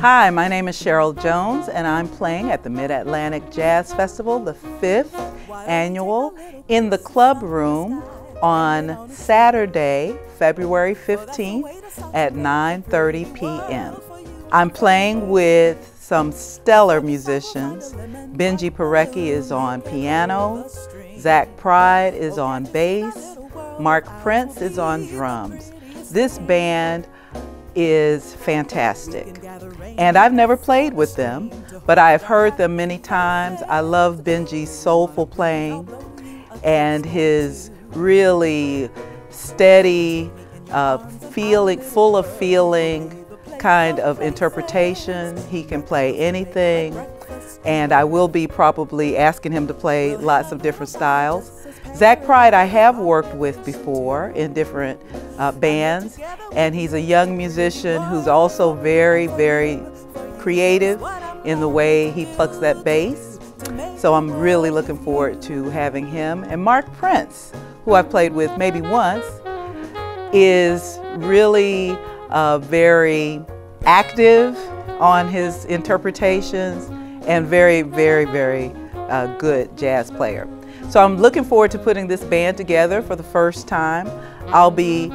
Hi, my name is Cheryl Jones, and I'm playing at the Mid Atlantic Jazz Festival, the fifth annual, in the club room on Saturday, February 15th at 9:30 p.m. I'm playing with some stellar musicians. Benji Porecki is on piano, Zach Pride is on bass, Mark Prince is on drums. This band is fantastic. And I've never played with them, but I've heard them many times. I love Benji's soulful playing and his really steady, uh, feeling, full of feeling kind of interpretation. He can play anything. And I will be probably asking him to play lots of different styles. Zach Pride I have worked with before in different uh, bands, and he's a young musician who's also very, very creative in the way he plucks that bass. So I'm really looking forward to having him. And Mark Prince, who I've played with maybe once, is really uh, very active on his interpretations and very, very, very uh, good jazz player. So I'm looking forward to putting this band together for the first time. I'll be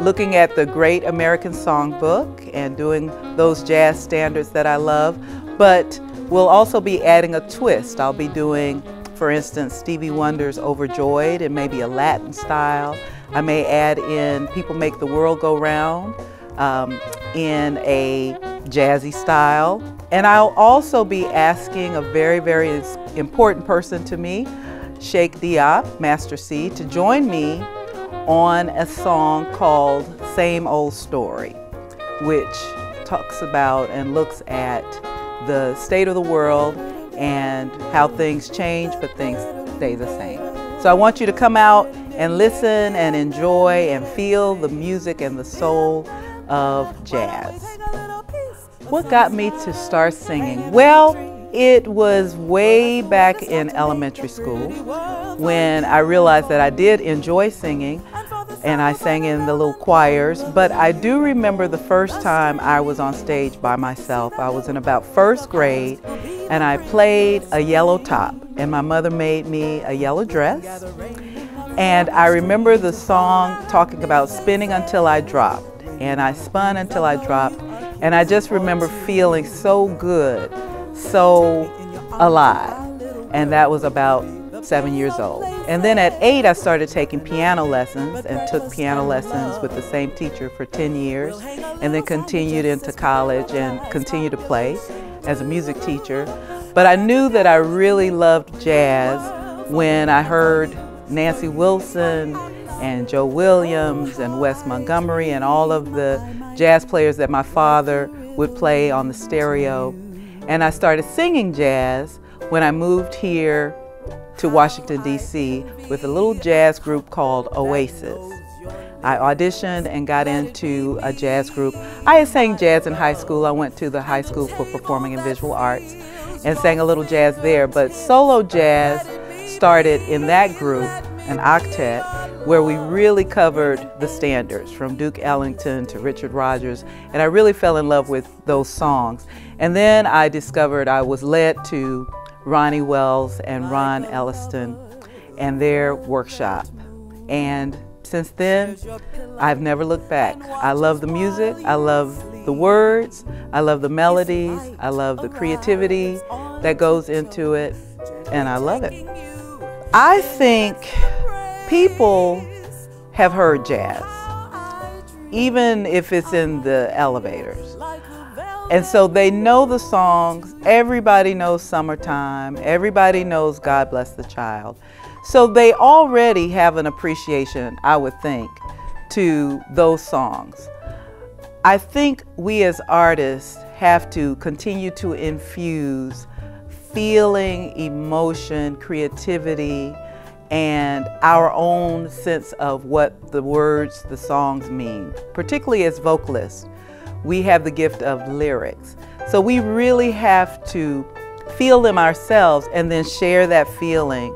looking at the Great American Songbook and doing those jazz standards that I love, but we'll also be adding a twist. I'll be doing, for instance, Stevie Wonder's Overjoyed and maybe a Latin style. I may add in People Make the World Go Round um, in a jazzy style. And I'll also be asking a very, very important person to me, Cheikh Diop, Master C, to join me on a song called Same Old Story, which talks about and looks at the state of the world and how things change, but things stay the same. So I want you to come out and listen and enjoy and feel the music and the soul of jazz. What got me to start singing? Well, it was way back in elementary school when I realized that I did enjoy singing and I sang in the little choirs. But I do remember the first time I was on stage by myself. I was in about first grade and I played a yellow top and my mother made me a yellow dress. And I remember the song talking about spinning until I dropped. And I spun until I dropped. And I just remember feeling so good so alive. And that was about seven years old. And then at eight, I started taking piano lessons and took piano lessons with the same teacher for 10 years, and then continued into college and continued to play as a music teacher. But I knew that I really loved jazz when I heard Nancy Wilson and Joe Williams and Wes Montgomery and all of the jazz players that my father would play on the stereo and I started singing jazz when I moved here to Washington, D.C. with a little jazz group called Oasis. I auditioned and got into a jazz group. I had sang jazz in high school. I went to the High School for Performing and Visual Arts and sang a little jazz there. But solo jazz started in that group, an octet, where we really covered the standards from Duke Ellington to Richard Rodgers. And I really fell in love with those songs. And then I discovered I was led to Ronnie Wells and Ron Elliston and their workshop. And since then, I've never looked back. I love the music, I love the words, I love the melodies, I love the creativity that goes into it, and I love it. I think people have heard jazz, even if it's in the elevators. And so they know the songs. Everybody knows Summertime. Everybody knows God Bless the Child. So they already have an appreciation, I would think, to those songs. I think we as artists have to continue to infuse feeling, emotion, creativity, and our own sense of what the words, the songs mean, particularly as vocalists we have the gift of lyrics. So we really have to feel them ourselves and then share that feeling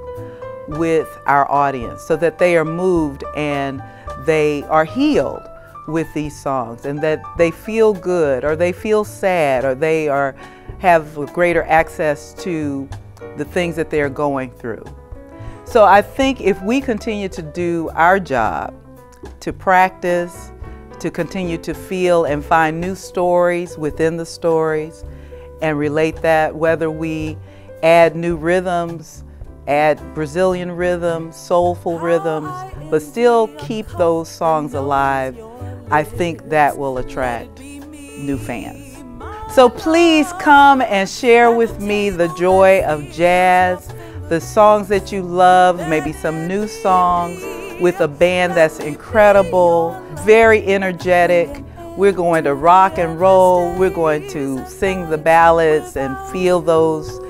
with our audience so that they are moved and they are healed with these songs and that they feel good or they feel sad or they are have greater access to the things that they're going through. So I think if we continue to do our job, to practice, to continue to feel and find new stories within the stories and relate that, whether we add new rhythms, add Brazilian rhythms, soulful rhythms, but still keep those songs alive, I think that will attract new fans. So please come and share with me the joy of jazz, the songs that you love, maybe some new songs with a band that's incredible, very energetic. We're going to rock and roll. We're going to sing the ballads and feel those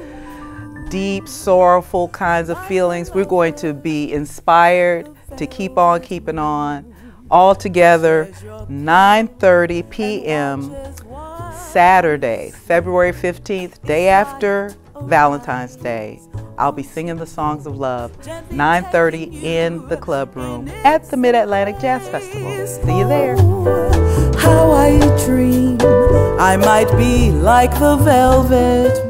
deep, sorrowful kinds of feelings. We're going to be inspired to keep on keeping on. All together, 9.30 p.m. Saturday, February 15th, day after Valentine's Day. I'll be singing the songs of love, 9.30 in the club room at the Mid-Atlantic Jazz Festival. See you there. How I dream I might be like the velvet